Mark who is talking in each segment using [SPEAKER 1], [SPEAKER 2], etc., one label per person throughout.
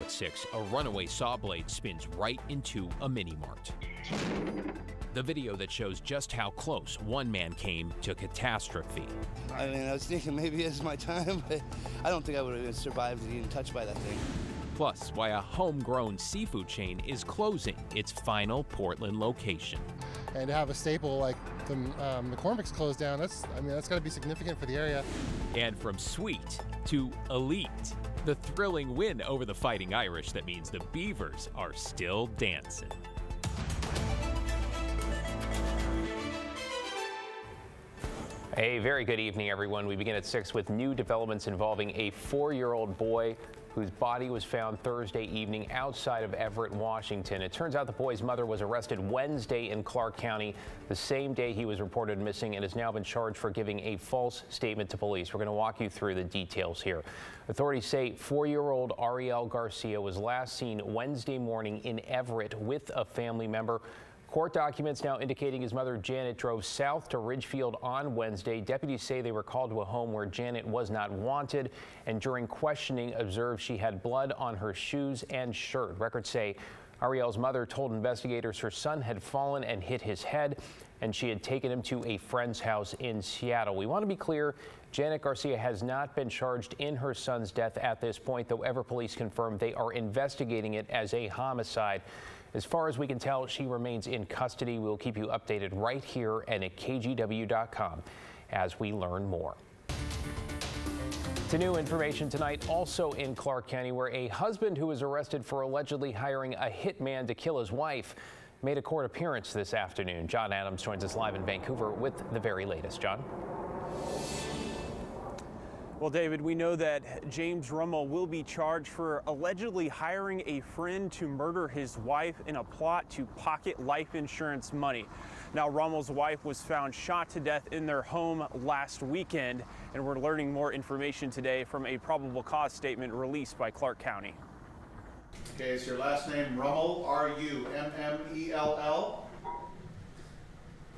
[SPEAKER 1] At 6, a runaway saw blade spins right into a mini mart. The video that shows just how close one man came to catastrophe.
[SPEAKER 2] I mean, I was thinking maybe it's my time, but I don't think I would have survived being touched by that thing.
[SPEAKER 1] Plus, why a homegrown seafood chain is closing its final Portland location.
[SPEAKER 3] And to have a staple like the um, McCormick's closed down, that's I mean that's got to be significant for the area.
[SPEAKER 1] And from sweet to elite, the thrilling win over the Fighting Irish that means the Beavers are still dancing. A very good evening, everyone. We begin at 6 with new developments involving a four year old boy whose body was found Thursday evening outside of Everett, Washington. It turns out the boy's mother was arrested Wednesday in Clark County, the same day he was reported missing, and has now been charged for giving a false statement to police. We're going to walk you through the details here. Authorities say four year old Ariel Garcia was last seen Wednesday morning in Everett with a family member. Court documents now indicating his mother Janet drove south to Ridgefield on Wednesday. Deputies say they were called to a home where Janet was not wanted and during questioning observed she had blood on her shoes and shirt. Records say Ariel's mother told investigators her son had fallen and hit his head and she had taken him to a friend's house in Seattle. We want to be clear, Janet Garcia has not been charged in her son's death at this point, though Everett police confirm they are investigating it as a homicide. As far as we can tell, she remains in custody. We'll keep you updated right here and at KGW.com as we learn more. To new information tonight, also in Clark County, where a husband who was arrested for allegedly hiring a hitman to kill his wife made a court appearance this afternoon. John Adams joins us live in Vancouver with the very latest. John?
[SPEAKER 4] Well, David, we know that James Rummel will be charged for allegedly hiring a friend to murder his wife in a plot to pocket life insurance money. Now, Rummel's wife was found shot to death in their home last weekend, and we're learning more information today from a probable cause statement released by Clark County.
[SPEAKER 5] Okay, is your last name Rummel? R U M M E L L?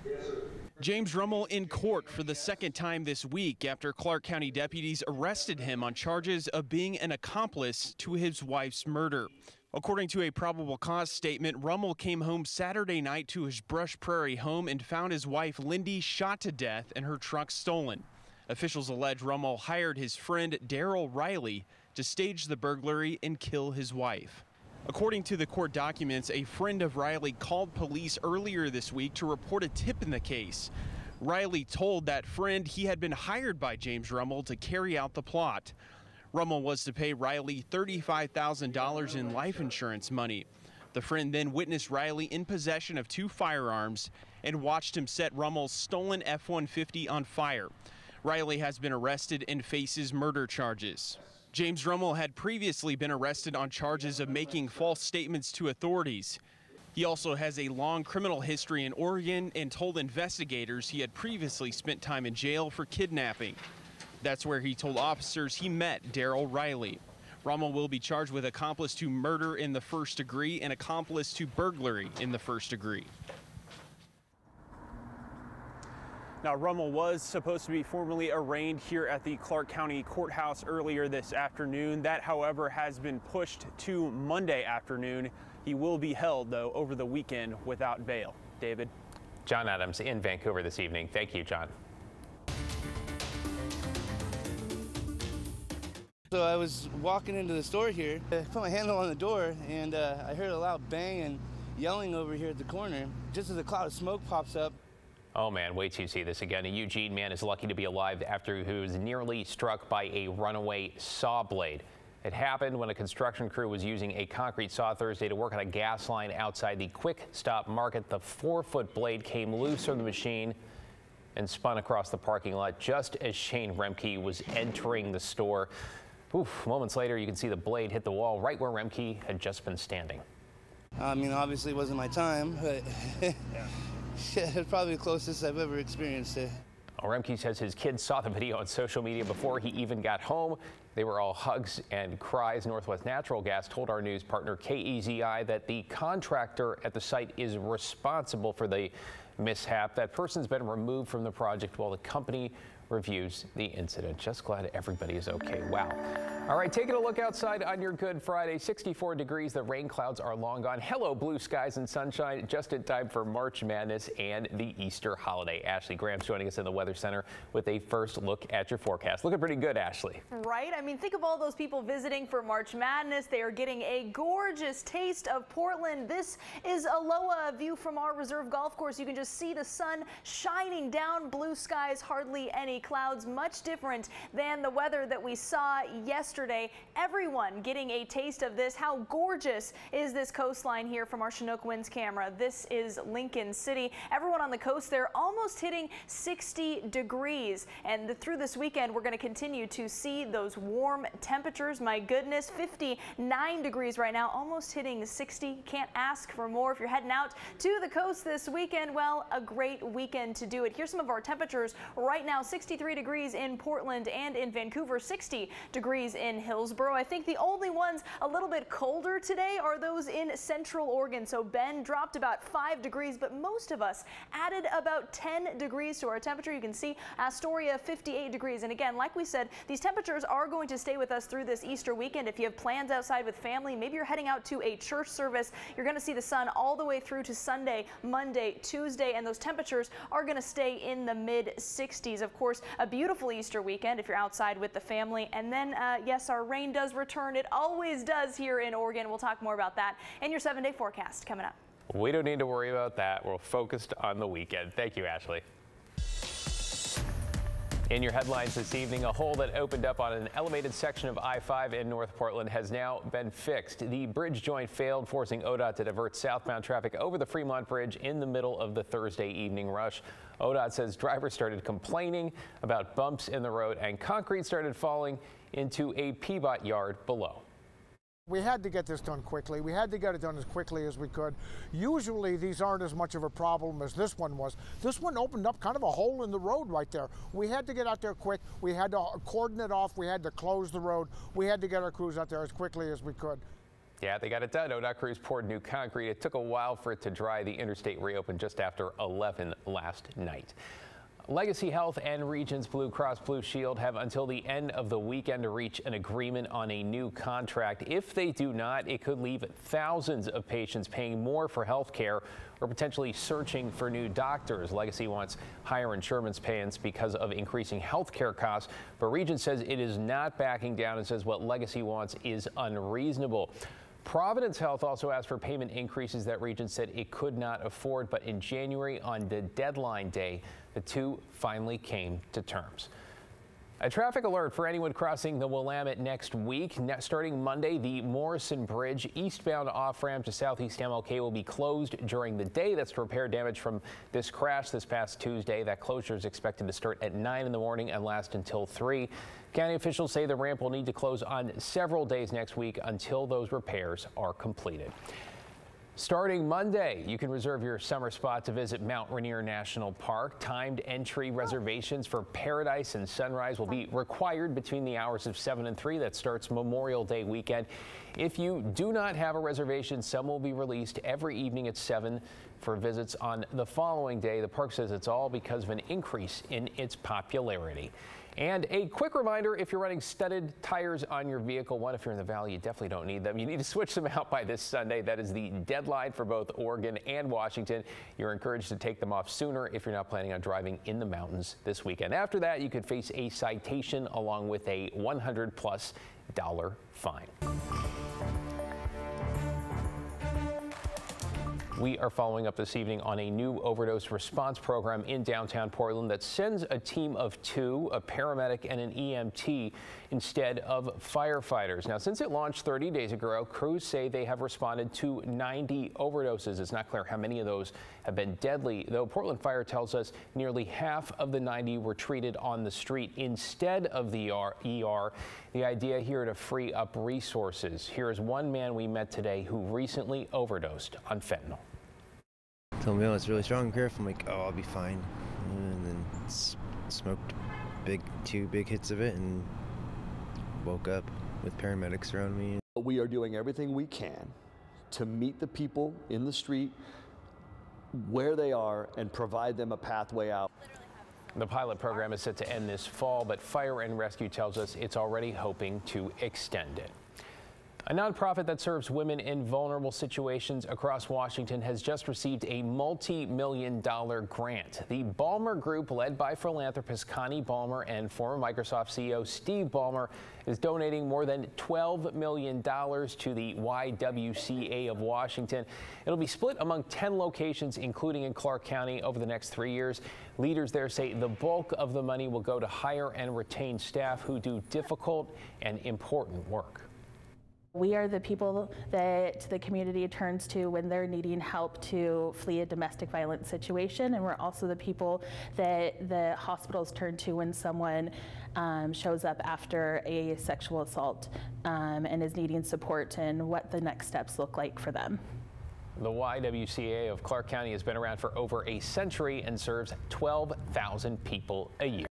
[SPEAKER 4] Yes, sir. James Rummel in court for the second time this week after Clark County deputies arrested him on charges of being an accomplice to his wife's murder. According to a probable cause statement, Rummel came home Saturday night to his Brush Prairie home and found his wife Lindy shot to death and her truck stolen. Officials allege Rummel hired his friend Daryl Riley to stage the burglary and kill his wife. According to the court documents, a friend of Riley called police earlier this week to report a tip in the case. Riley told that friend he had been hired by James Rummel to carry out the plot. Rummel was to pay Riley $35,000 in life insurance money. The friend then witnessed Riley in possession of two firearms and watched him set Rummel's stolen F 150 on fire. Riley has been arrested and faces murder charges. James Rummel had previously been arrested on charges of making false statements to authorities. He also has a long criminal history in Oregon and told investigators he had previously spent time in jail for kidnapping. That's where he told officers he met Daryl Riley. Rummel will be charged with accomplice to murder in the first degree and accomplice to burglary in the first degree. Now, Rummel was supposed to be formally arraigned here at the Clark County Courthouse earlier this afternoon. That, however, has been pushed to Monday afternoon. He will be held, though, over the weekend without bail. David.
[SPEAKER 1] John Adams in Vancouver this evening. Thank you, John.
[SPEAKER 2] So I was walking into the store here, I put my handle on the door, and uh, I heard a loud bang and yelling over here at the corner. Just as a cloud of smoke pops up,
[SPEAKER 1] Oh man, wait till you see this again. A Eugene man is lucky to be alive after he was nearly struck by a runaway saw blade. It happened when a construction crew was using a concrete saw Thursday to work on a gas line outside the Quick Stop Market. The four-foot blade came loose from the machine and spun across the parking lot just as Shane Remke was entering the store. Oof, moments later, you can see the blade hit the wall right where Remke had just been standing.
[SPEAKER 2] I mean, obviously it wasn't my time, but yeah. Yeah, probably the closest I've ever experienced it.
[SPEAKER 1] Remke says his kids saw the video on social media before he even got home. They were all hugs and cries. Northwest Natural Gas told our news partner KEZI that the contractor at the site is responsible for the mishap. That person's been removed from the project while the company reviews the incident. Just glad everybody is okay. Wow. All right, taking a look outside on your Good Friday. 64 degrees. The rain clouds are long gone. Hello, blue skies and sunshine. Just in time for March Madness and the Easter holiday. Ashley Graham's joining us in the Weather Center with a first look at your forecast. Looking pretty good, Ashley.
[SPEAKER 6] Right? I mean, think of all those people visiting for March Madness. They are getting a gorgeous taste of Portland. This is Aloha view from our reserve golf course. You can just see the sun shining down, blue skies, hardly any clouds. Much different than the weather that we saw yesterday yesterday. Everyone getting a taste of this. How gorgeous is this coastline here from our Chinook Winds camera? This is Lincoln City. Everyone on the coast, they're almost hitting 60 degrees. And through this weekend, we're going to continue to see those warm temperatures. My goodness, 59 degrees right now, almost hitting 60. Can't ask for more. If you're heading out to the coast this weekend, well, a great weekend to do it. Here's some of our temperatures right now 63 degrees in Portland and in Vancouver, 60 degrees in Hillsboro. I think the only ones a little bit colder today are those in central Oregon. So Bend dropped about 5 degrees, but most of us added about 10 degrees to our temperature. You can see Astoria 58 degrees. And again, like we said, these temperatures are going to stay with us through this Easter weekend. If you have plans outside with family, maybe you're heading out to a church service, you're going to see the sun all the way through to Sunday, Monday, Tuesday, and those temperatures are going to stay in the mid 60s. Of course, a beautiful Easter weekend if you're outside with the family. And then, uh, yes, our rain does return. It always does here in Oregon. We'll talk more about that in your seven day forecast coming up.
[SPEAKER 1] We don't need to worry about that. We're focused on the weekend. Thank you, Ashley. In your headlines this evening, a hole that opened up on an elevated section of I-5 in North Portland has now been fixed. The bridge joint failed, forcing ODOT to divert southbound traffic over the Fremont Bridge in the middle of the Thursday evening rush. ODOT says drivers started complaining about bumps in the road and concrete started falling into a PBOT yard below.
[SPEAKER 7] We had to get this done quickly. We had to get it done as quickly as we could. Usually these aren't as much of a problem as this one was. This one opened up kind of a hole in the road right there. We had to get out there quick. We had to cordon it off. We had to close the road. We had to get our crews out there as quickly as we could.
[SPEAKER 1] Yeah, they got it done. ODOT crews poured new concrete. It took a while for it to dry. The interstate reopened just after 11 last night. Legacy Health and Regence Blue Cross Blue Shield have until the end of the weekend to reach an agreement on a new contract. If they do not, it could leave thousands of patients paying more for health care or potentially searching for new doctors. Legacy wants higher insurance payments because of increasing health care costs, but Regence says it is not backing down and says what Legacy wants is unreasonable. Providence Health also asked for payment increases that Regence said it could not afford, but in January on the deadline day, the two finally came to terms. A traffic alert for anyone crossing the Willamette next week. Starting Monday, the Morrison Bridge eastbound off ramp to southeast MLK will be closed during the day. That's to repair damage from this crash this past Tuesday. That closure is expected to start at 9 in the morning and last until 3. County officials say the ramp will need to close on several days next week until those repairs are completed. Starting Monday, you can reserve your summer spot to visit Mount Rainier National Park. Timed entry reservations for Paradise and Sunrise will be required between the hours of 7 and 3. That starts Memorial Day weekend. If you do not have a reservation, some will be released every evening at 7 for visits on the following day. The park says it's all because of an increase in its popularity. And a quick reminder, if you're running studded tires on your vehicle, one, if you're in the valley, you definitely don't need them. You need to switch them out by this Sunday. That is the deadline for both Oregon and Washington. You're encouraged to take them off sooner if you're not planning on driving in the mountains this weekend. After that, you could face a citation along with a 100 plus dollar fine. We are following up this evening on a new overdose response program in downtown Portland that sends a team of two, a paramedic and an EMT, instead of firefighters. Now, since it launched 30 days ago, crews say they have responded to 90 overdoses. It's not clear how many of those have been deadly, though Portland Fire tells us nearly half of the 90 were treated on the street instead of the ER. The idea here to free up resources. Here is one man we met today who recently overdosed on fentanyl
[SPEAKER 8] told me, oh, it's really strong, and Griff. I'm like, oh, I'll be fine. And then smoked big two big hits of it and woke up with paramedics around me.
[SPEAKER 9] We are doing everything we can to meet the people in the street where they are and provide them a pathway out.
[SPEAKER 1] The pilot program is set to end this fall, but Fire and Rescue tells us it's already hoping to extend it. A nonprofit that serves women in vulnerable situations across Washington has just received a multi-million dollar grant. The Ballmer Group, led by philanthropist Connie Ballmer and former Microsoft CEO Steve Ballmer, is donating more than $12 million to the YWCA of Washington. It'll be split among 10 locations, including in Clark County, over the next three years. Leaders there say the bulk of the money will go to hire and retain staff who do difficult and important work.
[SPEAKER 10] We are the people that the community turns to when they're needing help to flee a domestic violence situation, and we're also the people that the hospitals turn to when someone um, shows up after a sexual assault um, and is needing support and what the next steps look like for them.
[SPEAKER 1] The YWCA of Clark County has been around for over a century and serves 12,000 people a year.